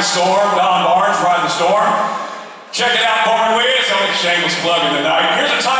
The Storm, Don Barnes, Ride the Storm. Check it out, Portland It's only shameless plug in the night. Here's a time